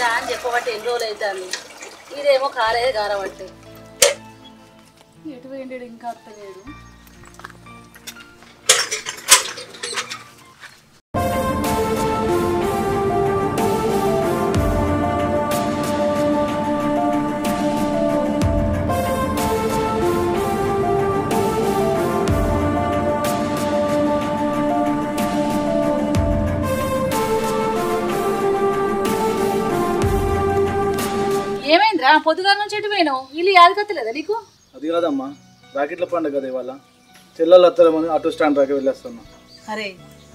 ఈ అని చెప్పబట్టి ఎన్ని రోజులు అవుతుంది? ఇదేమో కాలేదు గారబట్టి ఎటు పోయిండు ఇంకా అత్తలేడు? పొద్దుగాల నుంచి ఎటు పోయినావు? ఇల్లు యాదకత్తలేదా నీకు? అది కాదమ్మా. రాకెట్ల పండుగ కదా ఇవాళ. చెల్లెలు అత్తలేమని ఆటో స్టాండ్ దాకా వెళ్ళేస్తున్నా అరే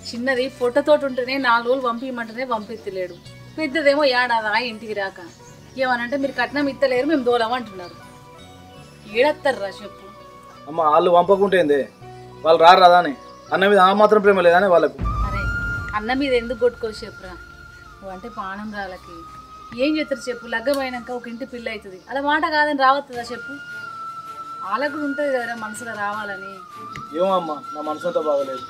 చిన్నది పొట్టతోటి ఉంటేనే నాలుగు రోజులు పంపించమంటేనే పంపించలేడు పెద్దదేమో ఏడాదా ఇంటికి రాక. ఏమనంటే మీరు కట్నం ఇత్తలేరు మేము దూలమంటున్నారు ఏడత్తారా చెప్పు. అమ్మ వాళ్ళు పంపకుంటేందే వాళ్ళు రారు రాదా అని. అన్న మీద ఆ మాత్రం ప్రేమ లేదని వాళ్ళకు. అరే అన్న మీద ఎందుకు కొట్టుకోవచ్చు చెప్పురా? నువ్వంటే పానం రాళ్ళకి. ఏం చెప్తారు చెప్పు? లగ్గమైనాక ఒక ఇంటి పిల్ల అవుతుంది. అలా మాట కాదని రావద్దా చెప్పు? వాళ్ళకు కూడా ఉంటుంది కదరా మనసులో రావాలని. ఏమో అమ్మ నా మనసు అంతా బాగలేదు.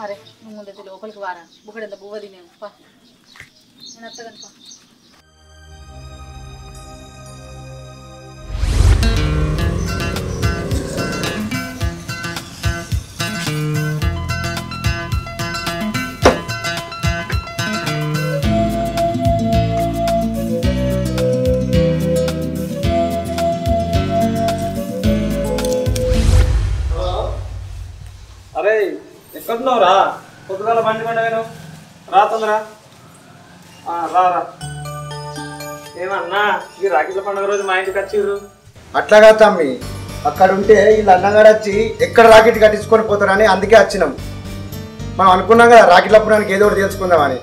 అరే నువ్వు ముందైతే లోపలికి వారా. బుక్కడంత బువ్వ తినేవు. నేను అత్తగను రా తొందరా ఆ, రా రా. ఏమన్నా ఈ రాకెట్ల పండుగ రోజు మా ఇంటికి వచ్చిర్రు అట్లాగా తమ్మి. అక్కడ ఉంటే వీళ్ళు అన్నగారు వచ్చి ఎక్కడ రాకెట్ కట్టించుకొని పోతారని అందుకే వచ్చినాం. మనం అనుకున్నాం కదా రాకెట్ల పురానికి ఏదో ఒకటి తెలుసుకుందామని.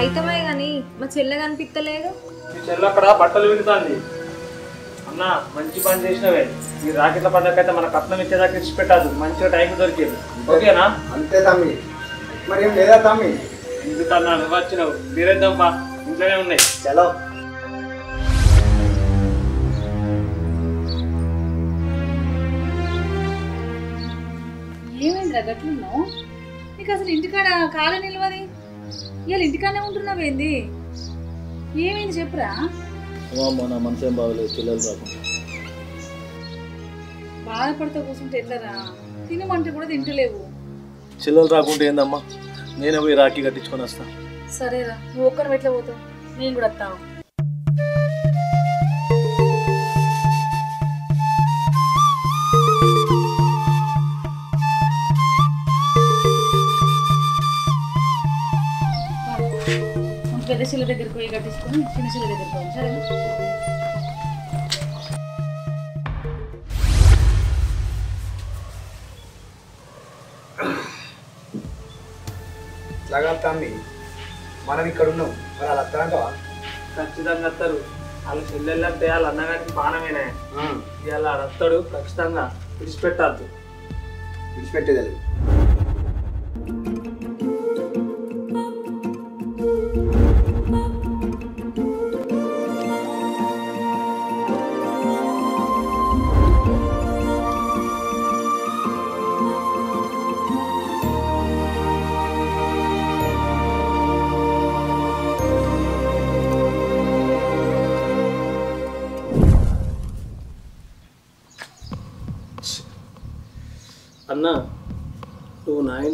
అయితమే గాని మా చెల్లె కనిపిస్తలేదు మీ చెల్లి అక్కడ బట్టలు విడుతుంది. అన్న మంచి పని చేసినవే. ఈ రాకెట్ల పండుగ అయితే మన కట్నం ఇచ్చేదాకా ఇచ్చి పెట్టదు మంచిగా టైం దొరికేది. ఓకేనా? అంతే తమ్మి. మరి ఏం లేదా తమ్మి? ఎందుకన్నా నువ్వు వచ్చినావు? మీరేద్దాం బా ఇంట్లోనే ఉన్నాయి. చలో. ఏమైందిరా గట్లున్నావు నీకు అసలు ఇంటికాడ కాలు నిలవది? ఇవాళ ఇంటికాడనే ఉంటున్నావేంది? ఏమైంది చెప్పురా? నా మనసు బాగలేదు. చెల్లెలు రాకుండా బాధపడుతూ కూర్చుంటే ఎట్లరా? తినమంటే కూడా తింటలేవు. చెల్లెలు రాకుంటే ఏందమ్మా? నేనే పోయి రాఖీ కట్టించుకొని వస్తా. సరేరా నువ్వు ఒక్కరు ఎట్లా పోతావు? నేను కూడా వస్తాను పెద్ద శిల దగ్గరికి పోయి కట్టించుకొని చిన్న శిల దగ్గరికి పోయి సరేనా? తమ్మి మనం ఇక్కడ ఉన్నాం మరి వాళ్ళు అత్తరంటావా? ఖచ్చితంగా వస్తారు వాళ్ళు చెల్లెళ్ళంటే వాళ్ళ అన్నగారికి బాణమేనే. ఇవాళ వస్తాడు ఖచ్చితంగా విడిచిపెట్టద్దు. విడిచిపెట్టేది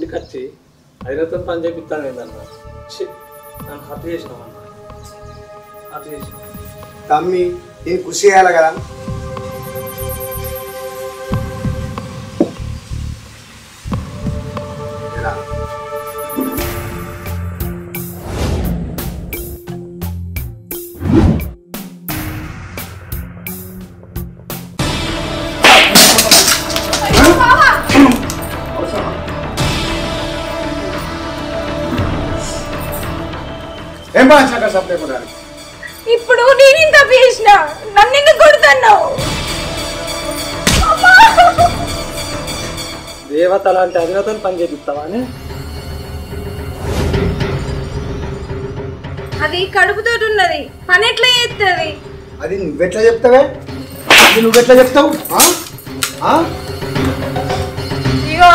ఇంటికి వచ్చి? ఐరతో పని చేపిస్తాను ఏంటన్నా నన్ను హత్య చేసినామన్నా హత్య చేసిన. తమ్మి నేను కృషి చేయాలి కదా? బాగా చక్కగా సప్లై ఇప్పుడు నేను ఇంత చేసిన నన్ను ఎందుకు కొడుతున్నావు దేవత లాంటి అధినతో పని చేపిస్తావా అని? అది కడుపుతోటి ఉన్నది పని ఎట్లా చేస్తుంది అది నువ్వెట్లా చెప్తావే? అది నువ్వెట్లా చెప్తావు? ఆ? ఆ? ఇగో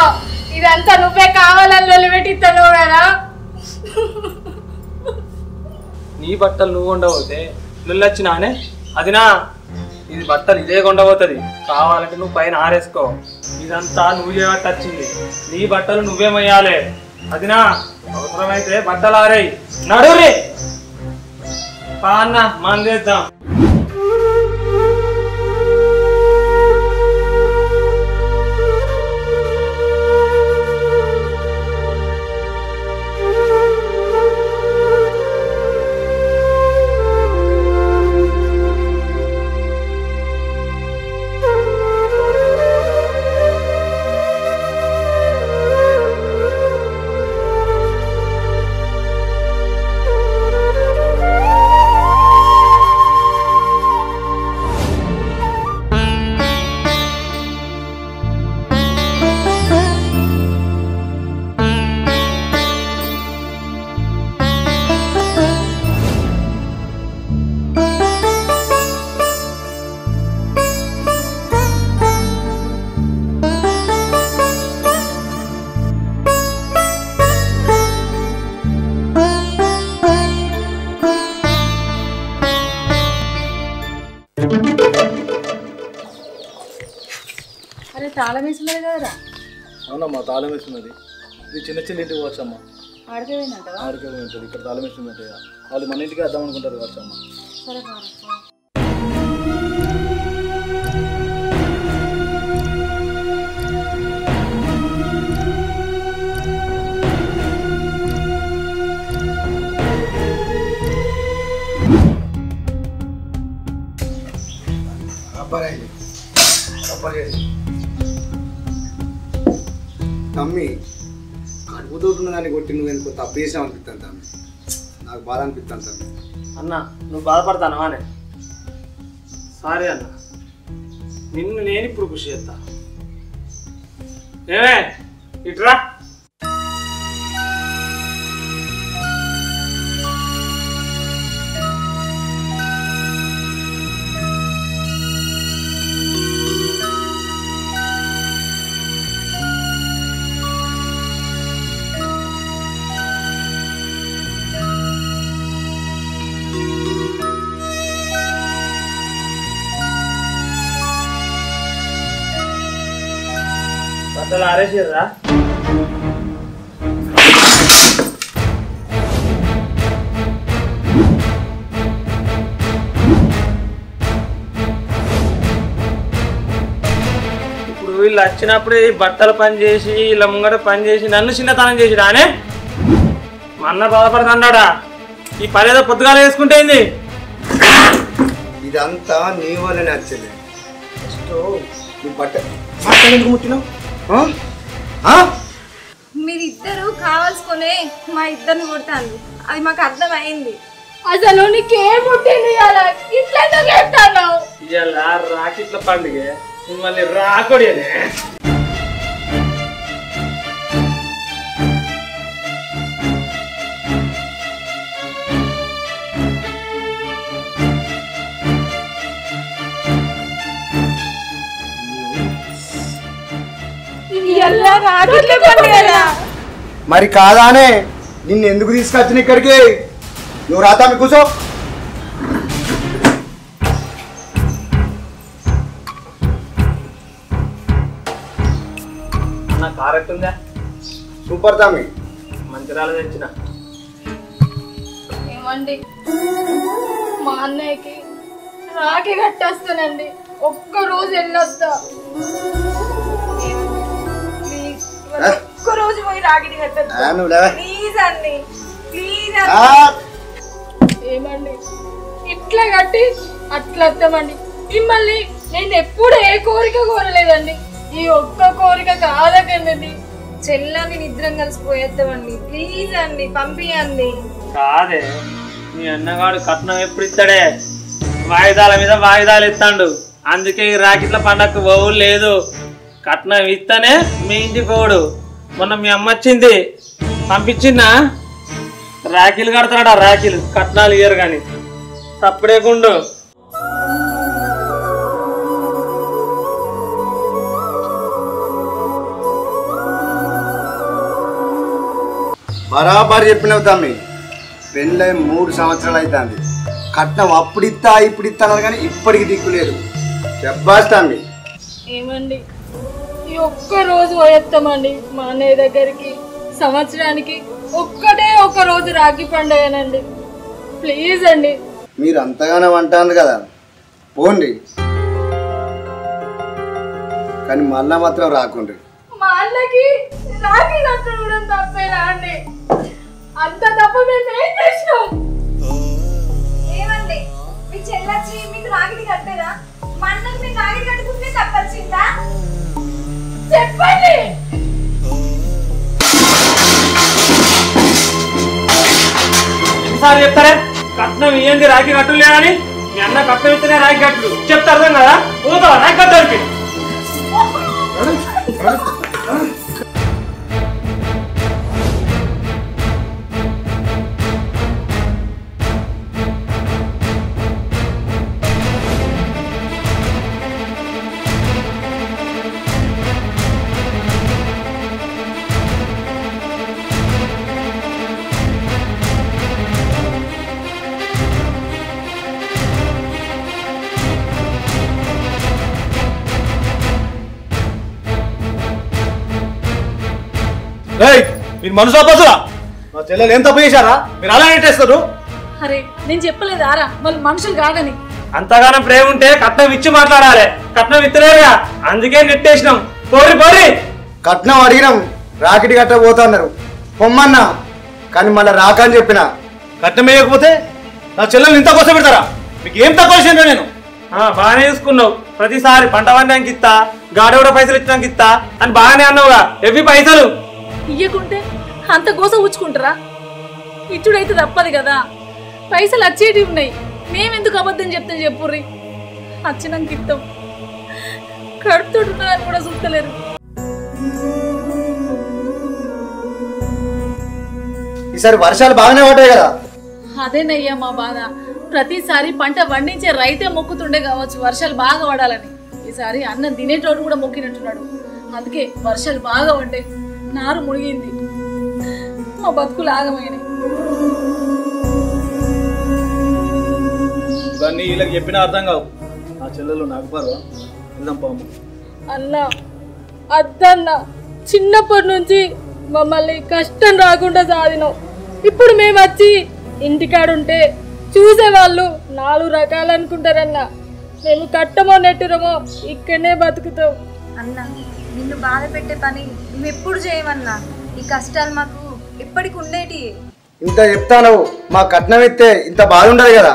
ఇదంతా నువ్వే కావాలని పెట్టిస్తాను కదా. ఈ బట్టలు నువ్వు ఉండబోతే వచ్చినానే అదినా ఇది బట్టలు ఇదే కొండబోతుంది. కావాలంటే నువ్వు పైన ఆరేసుకో. ఇదంతా నువ్వు చేయబట్టి వచ్చింది నీ బట్టలు నువ్వేమయ్యాలి అదినా అవసరమైతే బట్టలు ఆరేయి. నడురి పా అన్న మందేద్దాం. చేద్దాం తాళం వేసలేదు కదరా? అవునమ్మా తాళం వేస్తున్నది ఇది చిన్న చిన్న ఇంటికి వచ్చమ్మా ఆడికే పోయిందంటవా ఆడికే ఉంటుంది ఇక్కడ తాళం వేస్తుందంటే. వాళ్ళు మన ఇంటికి వద్దాం అనుకుంటారు వచ్చమ్మా సరే అబ్బాయి అబ్బాయి తమ్మి కడుపుతోటున్న దాన్ని కొట్టి నువ్వు ఎందుకు తప్పు చేసావు అనిపిస్తాను తమ్మి? నాకు బాధ అనిపిస్తాను తమ్మి. అన్న నువ్వు బాధపడతాను అనే? సారీ అన్న. నిన్ను నేను ఇప్పుడు కృషి చేస్తా. ఏమే ఇట్రా. ఆరేసిర్రా ఇప్పుడు వీళ్ళు వచ్చినప్పుడు ఈ బట్టలు పని చేసి వీళ్ళ ముంగట పని చేసి నన్ను చిన్నతనం చేసి రానే మా అన్న బాధపడుతున్నాడా? ఈ పని ఏదో పొద్దుగాల వేసుకుంటే ఏంది? ఇదంతా నీ వల్ల నచ్చలే ఫస్ట్ నువ్వు బట్ట బట్టలు ఎందుకు ముట్టినావు? మీరిద్దరు కావాల్సుకునే మా ఇద్దరిని కొడతాను అది మాకు అర్థమైంది. అసలు నీకేం పుట్టింది ఇవాళ ఇట్లా ఎందుకు చెప్తాను ఇవాళ రాకెట్ల పండుగ. మిమ్మల్ని రాకొడియనే మరి కాదానే? నిన్ను ఎందుకు తీసుకొచ్చిన ఇక్కడికి? నువ్వు రాతా మీ కూర్చో ఉందా సూపర్ తమ్మి. మంచిరాలు తెచ్చిన. ఏమండి? మా అన్నయ్యకి రాఖీ కట్టేస్తానండి. ఒక్క రోజు వెళ్ళొస్తా ప్లీజ్ అండి ప్లీజ్ ఏమండి? ఇట్లా కట్టి అట్లా వస్తామండి మిమ్మల్ని నేను ఎప్పుడు ఏ కోరిక కోరలేదండి. ఈ ఒక్క కోరిక కాదకండి. చెల్లని నిద్రం కలిసిపోయేద్దామండి. ప్లీజ్ అండి పంపియండి. కాదే మీ అన్నగాడు కట్నం ఎప్పుడు ఇస్తాడే వాయిదాల మీద వాయిదాలు ఇస్తాడు అందుకే ఈ రాకెట్ల పండగకు పోవు లేదు. కట్నం ఇస్తేనే మీ ఇంటి పోడు మొన్న మీ అమ్మ వచ్చింది. పంపించిందా? రాఖీలు కడతాడా రాఖీలు కట్నాలు ఇయ్యరు కానీ. తప్పుడేకుండు బరాబర్ చెప్పినావు తమ్మి. పెళ్ళై మూడు సంవత్సరాలు అవుతుంది కట్నం అప్పుడు ఇస్తా ఇప్పుడు ఇస్తా అన్నారు కానీ ఇప్పటికి దిక్కులేదు చెప్పాస్ తమ్మి. ఏమండి? ఒక్క రోజు పోయేస్తామండి మా అన్నయ్య దగ్గరికి. సంవత్సరానికి ఒక్కటే ఒక్క రోజు రాఖీ పండుగనండి. ప్లీజ్ అండి. మీరు అంతగానో అంటారు కదా. పోండి. కానీ మళ్ళా మాత్రం రాకుండ్రి. మా అన్నకి రాఖీ కట్టడం తప్పేనా అండి? అంత తప్ప మేము ఏం చేసినాం? ఏమండి? మీ చెల్లొచ్చి మీకు రాగిడి కట్టేదా? మా అన్నకి మీకు రాగిడి కట్టుకుంటే తప్పొచ్చిందా? చెప్పండి! ఎన్నిసార్లు చెప్తారే కట్నం ఇయ్యంది రాఖీ కట్టులు లేదని? మీ అన్న కట్నం ఇస్తేనే రాఖీ కట్టుడు చెప్తే అర్థం కదా? పోతావా? రాఖీ కట్టడానికి మనసు అబ్బసురా మా చెల్లెలు ఏం తప్పు చేశారా? మీరు అలా నెట్టేస్తారు అరే నేను చెప్పలేదు ఆరా. వాళ్ళు మనుషులు కాదని. అంతగానం ప్రేమ ఉంటే కట్నం ఇచ్చి మాట్లాడాలి. కట్నం ఇత్తలేరుగా. అందుకే నెట్టేసినాం పోరి పోరి. కట్నం అడిగినాం. రాకెట్ గట్ట పోతున్నారు పొమ్మన్నా. కానీ మళ్ళీ రాక అని చెప్పిన. కట్నం వేయకపోతే నా చెల్లెలు ఇంత కోసం పెడతారా? మీకు ఏం తక్కువ చేసిండ్రా నేను? ఆ, బాగానే చూసుకున్నావు. ప్రతిసారి పంట పండడానికి ఇస్తా గాడెవడ పైసలు ఇచ్చడానికి ఇస్తా అని బాగానే అన్నావుగా. ఎవి పైసలు? ఇయ్యకుంటే అంత గోస ఉంచుకుంటారా ఇచ్చుడైతే తప్పదు కదా. పైసలు వచ్చేటివి ఉన్నాయి. మేమెందుకు అబద్ధం చెప్తాం చెప్పుర్రి? వచ్చినాక ఇస్తాం కడుతుంటున్నదని కూడా చూస్తలేరు. ఈసారి వర్షాలు బాగానే పడ్డాయి కదా? అదేనయ్యా మా బాధ. ప్రతిసారి పంట పండించే రైతే మొక్కుతుండే కావచ్చు. వర్షాలు బాగా పడాలని. ఈసారి అన్నం తినేటోడు కూడా మొక్కినట్టున్నాడు. అందుకే వర్షాలు బాగా పడ్డాయి. నారు మునిగింది. మా బతుకులు ఆగమైనాయి ఇవన్నీ వీళ్ళకి చెప్పినా అర్థం కావు. నా చెల్లెలు నాకు పర్వా వెళ్దాం పాము. అన్న అద్దన్న చిన్నప్పటి నుంచి మమ్మల్ని కష్టం రాకుండా సాధినాం. ఇప్పుడు మేము వచ్చి ఇంటికాడుంటే చూసేవాళ్ళు నాలుగు రకాలు అనుకుంటారన్న. మేము కట్టమో నెట్టురమో ఇక్కడనే బతుకుతాం. అన్న నిన్ను బాధ పెట్టే పని నువ్వు ఎప్పుడు చేయమన్నా ఈ కష్టాలు మాకు ఎప్పటికి ఉండేటి ఇంత చెప్తాను మా కట్నం ఇస్తే ఇంత బాధ ఉండదు కదా.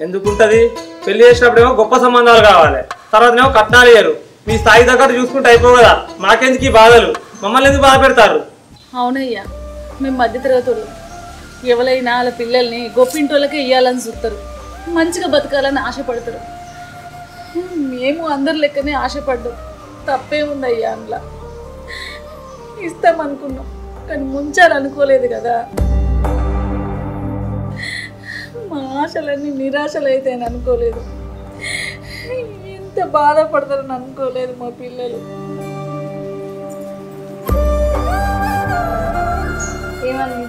ఎందుకుంటది? పెళ్ళి చేసినప్పుడేమో గొప్ప సంబంధాలు కావాలి. తర్వాతనేమో కట్నాలు ఇయ్యరు. మీ స్థాయి తగ్గట్టు చూసుకుంటే అయిపో కదా. మాకెందుకు ఈ బాధలు? మమ్మల్ని ఎందుకు బాధ పెడతారు? అవునయ్యా మేము మధ్యతరగతులు. ఎవరైనా వాళ్ళ పిల్లల్ని గొప్పింటోళ్ళకే ఇవ్వాలని చూస్తారు మంచిగా బతకాలని ఆశపడతారు. మేము అందరి లెక్కనే ఆశపడ్డాం. తప్పేముందయ్యా అందులో? ఇస్తామనుకున్నాం. కానీ ముంచాలనుకోలేదు కదా. మా ఆశలన్నీ నిరాశలు అయితే అనుకోలేదు. ఇంత బాధపడతారని అనుకోలేదు మా పిల్లలు. ఏమండి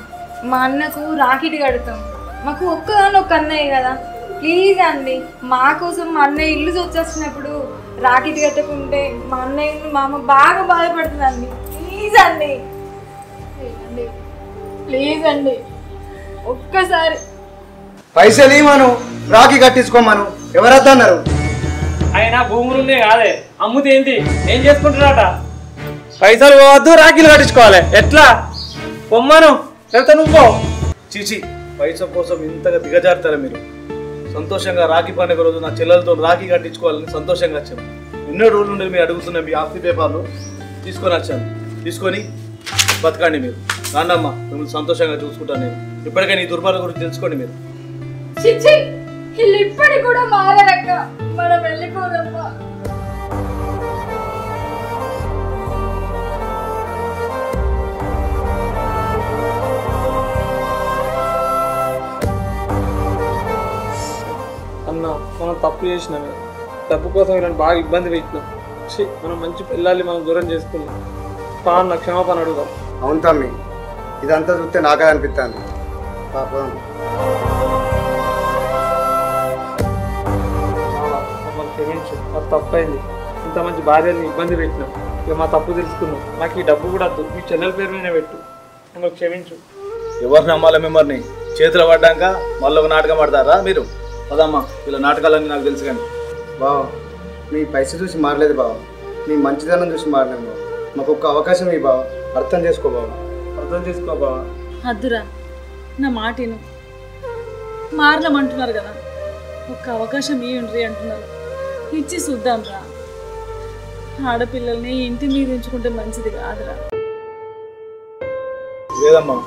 మా అన్నకు రాకెట్ కడతాం. మాకు ఒక్కగాని ఒక అన్నయ్య కదా. ప్లీజ్ అండి మా కోసం మా అన్నయ్య ఇల్లు వచ్చేసినప్పుడు రాకెట్ కట్టకుంటే మా అన్నయ్య మా అమ్మ బాగా బాధపడుతుందండి. ప్లీజ్ అండి. అండి ప్లీజ్ అండి ఒక్కసారి. పైసలు ఇవ్వను రాఖీ కట్టించుకోమను. ఎవరద్దన్నారు అయినా భూములు ఉన్నాయి కాదే. అమ్ముతే ఏంటి ఏం చేసుకుంటున్నాట పైసలు పోవద్దు రాఖీలు కట్టించుకోవాలి. ఎట్లా? పొమ్మను. లేకపోతే నువ్వు. చీచి పైసా కోసం ఇంతగా దిగజారుతారా మీరు? సంతోషంగా రాఖీ పండుగ రోజు నా చెల్లెలతో రాఖీ కట్టించుకోవాలని సంతోషంగా వచ్చాను. ఎన్నో రోజులు నుండి మీరు అడుగుతున్న మీ ఆస్తి పేపర్లు తీసుకొని వచ్చాను. తీసుకొని బతకండి మీరు. నాన్నమ్మ మిమ్మల్ని సంతోషంగా చూసుకుంటాను నేను. ఇప్పటికైనా ఈ దుర్మార్గం గురించి తెలుసుకోండి మీరు. ఇప్పటికి కూడా మారక్క మనం వెళ్ళిపోదమ్మా అన్న మనం తప్పు చేసినామే. డబ్బు కోసం ఇలాంటి బాగా ఇబ్బంది పెట్టినాం. మనం మంచి పిల్లల్ని మనం దూరం చేసుకున్నాం పా అన్న క్షమాపణ అడుగుదాం. అవును తమ్మి ఇదంతా చూస్తే నాకే అనిపిస్తుంది పాపం. మమ్మల్ని క్షమించు మాకు తప్పైంది. ఇంత మంచి భార్యని ఇబ్బంది పెట్టినాం. ఇక మా తప్పు తెలుసుకున్నాం మాకు ఈ డబ్బు కూడా వద్దు. మీ చెల్లెల పేరు మీద పెట్టు. మమ్మల్ని క్షమించు. ఎవరు నమ్మాలి మిమ్మల్ని? చేతిలో పడ్డాక మళ్ళీ ఒక నాటకం ఆడతారా మీరు? పదమ్మా ఇలా నాటకాలన్నీ నాకు తెలుసు కానీ. బావ మీ పైసలు చూసి మారలేదు బావ. మీ మంచిదనం చూసి మారలేదు బావ. మాకు ఒక్క అవకాశం ఈ బావ. అర్థం చేసుకో బావ. అర్థం చేసుకో బావా. అద్దురా నా మాటిను మారలమంటున్నారు కదా. ఒక్క అవకాశం ఇవ్వండి అంటున్నారు. ఇచ్చి చూద్దాం రా ఆడపిల్లల్ని ఇంటి మీద ఉంచుకుంటే మంచిది కాదురా. లేదమ్మా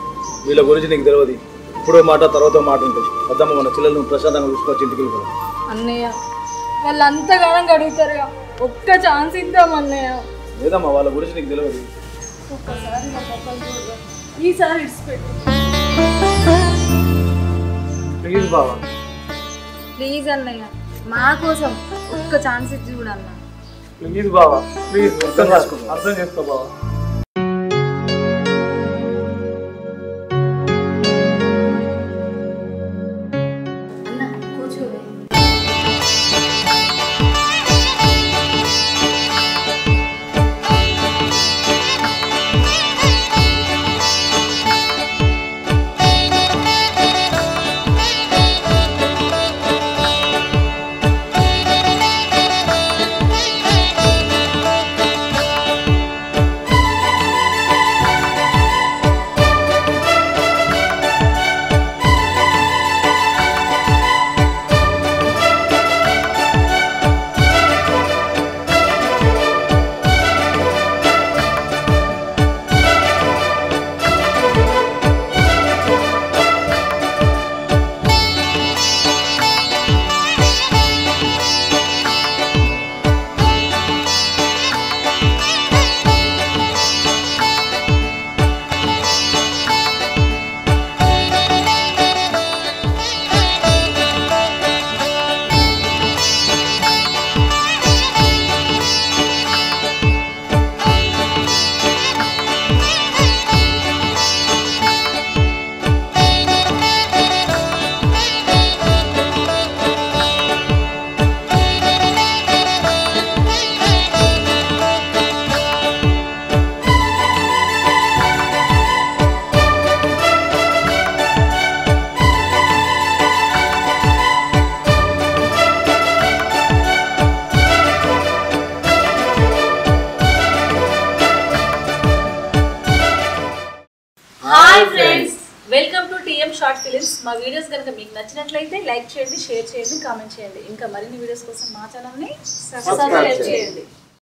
వీళ్ళ గురించి నీకు తెలియదు ఇప్పుడు మాట తర్వాత మాట ఉంటుంది. వద్దమ్మా మన పిల్లలను ప్రశాంతంగా చూసుకోవచ్చు ఇంటికి వెళ్ళిపోవాలి అన్నయ్య వాళ్ళు అంతగానం అడుగుతారుగా. ఒక్క ఛాన్స్ ఇద్దాం అన్నయ్య. లేదమ్మా వాళ్ళ గురించి నీకు తెలియదు ఒక్కసారి నా పక్కన చూడరా ఈసారి ఇడిచిపెట్టు ప్లీజ్ బావా. ప్లీజ్ అన్నయ్య మా కోసం ఒక్క ఛాన్స్ ఇచ్చి చూడన్న ప్లీజ్ బావా ప్లీజ్ అర్థం చేసుకో అర్థం చేసుకో బావా. నచ్చినట్లయితే లైక్ చేయండి షేర్ చేయండి కామెంట్ చేయండి. ఇంకా మరిన్ని వీడియోస్ కోసం మా ఛానల్ని సబ్స్క్రైబ్ చేయండి.